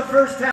the first time